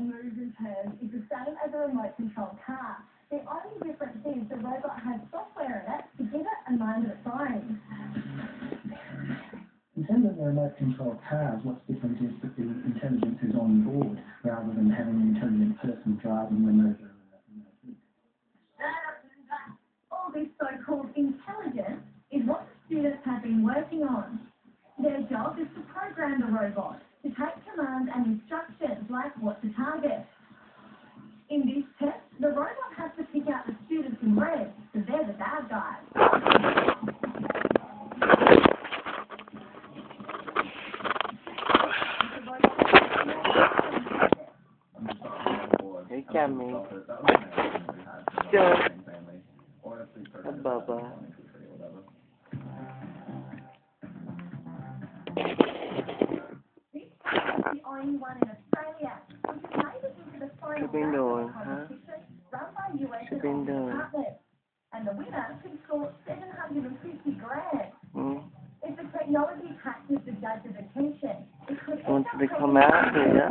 Move in terms is the same as a remote control car. The only difference is the robot has software in it to give it a mind of its own. In terms of the remote control cars, what's different is that the intelligence is on board rather than having an intelligent person driving when those are in the seat. All this so-called intelligence is what the students have been working on. Their job is to program the robot to take commands and instructions like what to target. In this test, the robot has to pick out the students in red, so they're the bad guys. Hey, Camie. John. Baba. Been doing, huh? competition run by US What you been doing? And the winner can score 750 grand. Hmm? If the technology catches the judge's attention, it could end Want to come out here?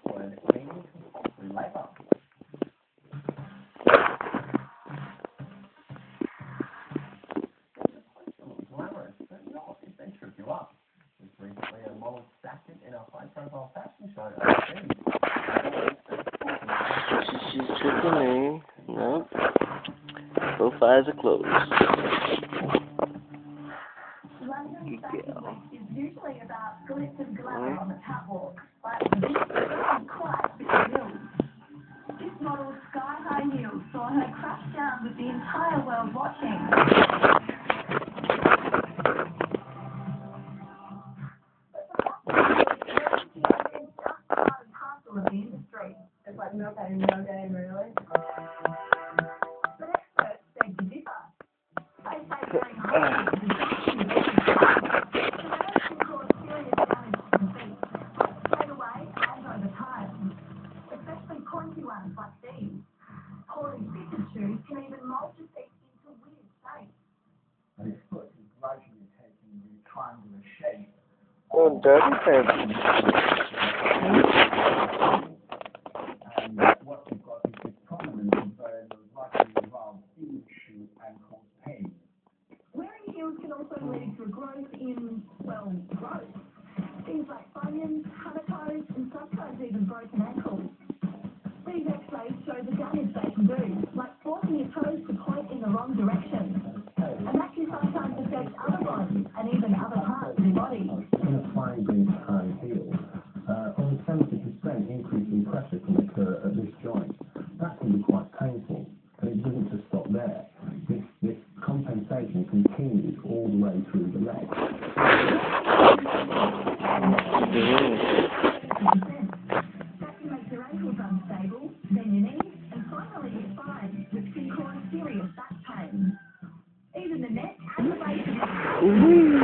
Recently, a model overseas. She's tripping me. Nope. Profiles are closed. London Good Fashion girl. Is usually about glitz and glamour on the catwalk, but this. This model's sky-high heels saw her crash down with the entire world watching. And especially pointy ones like these. Poorly fitted shoes can even weird shapes. His foot is gradually taking the shape. Oh, dirty baby. And what you've got is this prominence where the rightly involved in the shoe and cause pain. Wearing heels a growth in, well, growth. Things like bunions, honeycombs, and sometimes even broken ankles. These x-rays show the damage they can do, like forcing your toes to point in the wrong direction. And that can sometimes affect other bones and even other parts of your body. In a fine grained high heel, uh, only 70% increase in pressure can occur at this joint. That can be quite painful, but it doesn't just stop there. This, compensation continues way through the leg. That can make your ankles unstable, then your knees, and finally your spine, which can cause serious back pain. Even the neck and the base of your Woohoo!